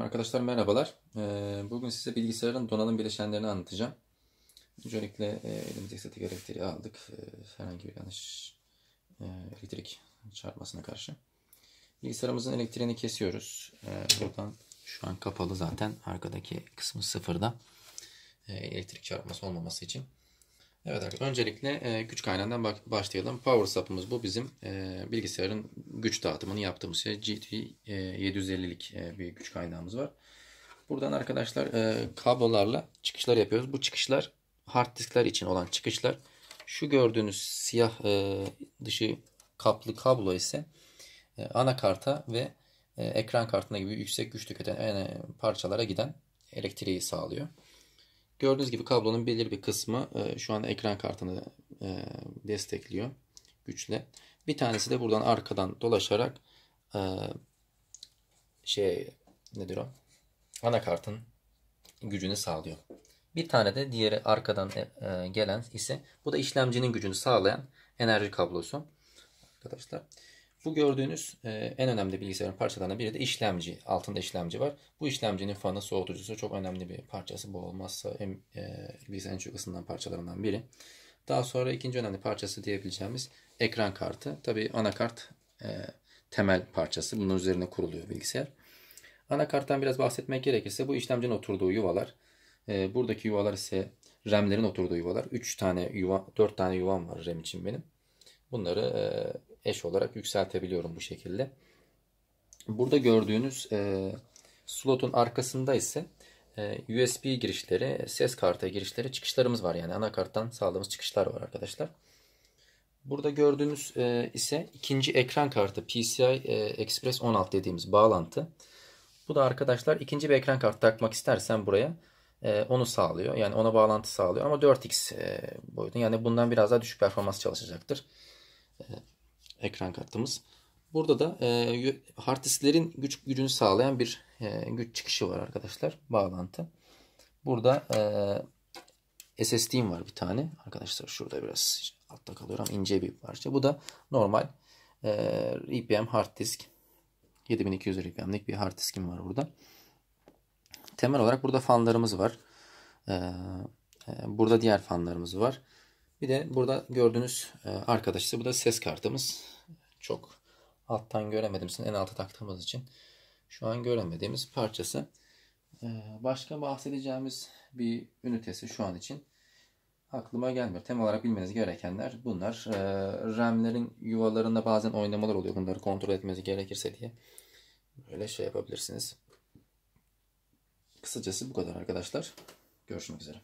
Arkadaşlar merhabalar. Ee, Bugün size bilgisayarın donanım bileşenlerini anlatacağım. Öncelikle e, elimizdeki statik elektriği aldık. E, Herhangi bir yanlış e, elektrik çarpmasına karşı. Bilgisayarımızın elektriğini kesiyoruz. E, Buradan şu an kapalı zaten. Arkadaki kısmı sıfırda. Elektrik çarpması olmaması için. Evet arkadaşlar öncelikle e, güç kaynağından başlayalım. Power supp'ımız bu bizim e, bilgisayarın güç dağıtımını yaptığımız şey. GT e, 750'lik e, bir güç kaynağımız var. Buradan arkadaşlar e, kablolarla çıkışlar yapıyoruz. Bu çıkışlar hard diskler için olan çıkışlar. Şu gördüğünüz siyah e, dışı kaplı kablo ise e, anakarta ve e, ekran kartına gibi yüksek güç tüketen e, parçalara giden elektriği sağlıyor. Gördüğünüz gibi kablonun belirli bir kısmı e, şu an ekran kartını e, destekliyor güçle. Bir tanesi de buradan arkadan dolaşarak e, şey nedir o? Anakartın gücünü sağlıyor. Bir tane de diğeri arkadan e, e, gelen ise bu da işlemcinin gücünü sağlayan enerji kablosu. Arkadaşlar bu gördüğünüz e, en önemli bilgisayarın parçalarından biri de işlemci. Altında işlemci var. Bu işlemcinin fanı, soğutucusu çok önemli bir parçası. Bu olmazsa en, e, bilgisayarın en çok ısınan parçalarından biri. Daha sonra ikinci önemli parçası diyebileceğimiz ekran kartı. Tabi anakart e, temel parçası. Bunun üzerine kuruluyor bilgisayar. Anakarttan biraz bahsetmek gerekirse bu işlemcinin oturduğu yuvalar. E, buradaki yuvalar ise RAM'lerin oturduğu yuvalar. 3 tane yuva, 4 tane yuvam var RAM için benim. Bunları e, eş olarak yükseltebiliyorum bu şekilde. Burada gördüğünüz e, slotun arkasında ise e, USB girişleri, ses kartı girişleri, çıkışlarımız var. Yani anakarttan sağladığımız çıkışlar var arkadaşlar. Burada gördüğünüz e, ise ikinci ekran kartı PCI e, Express 16 dediğimiz bağlantı. Bu da arkadaşlar ikinci bir ekran kartı takmak istersen buraya e, onu sağlıyor. Yani ona bağlantı sağlıyor ama 4x e, boyutu. Yani bundan biraz daha düşük performans çalışacaktır ekran kartımız. Burada da e, hard disklerin güç gücünü sağlayan bir e, güç çıkışı var arkadaşlar. Bağlantı. Burada e, SSD'm var bir tane. Arkadaşlar şurada biraz altta kalıyor ama ince bir parça. Bu da normal e, IBM hard disk. 7200 RPM'lik bir hard diskim var burada. Temel olarak burada fanlarımız var. E, e, burada diğer fanlarımız var. Bir de burada gördüğünüz e, arkadaş ise bu da ses kartımız. Çok alttan göremedim. En alta taktığımız için şu an göremediğimiz parçası. E, başka bahsedeceğimiz bir ünitesi şu an için aklıma gelmiyor. Temel olarak bilmeniz gerekenler bunlar. E, RAM'lerin yuvalarında bazen oynamalar oluyor. Bunları kontrol etmeniz gerekirse diye böyle şey yapabilirsiniz. Kısacası bu kadar arkadaşlar. Görüşmek üzere.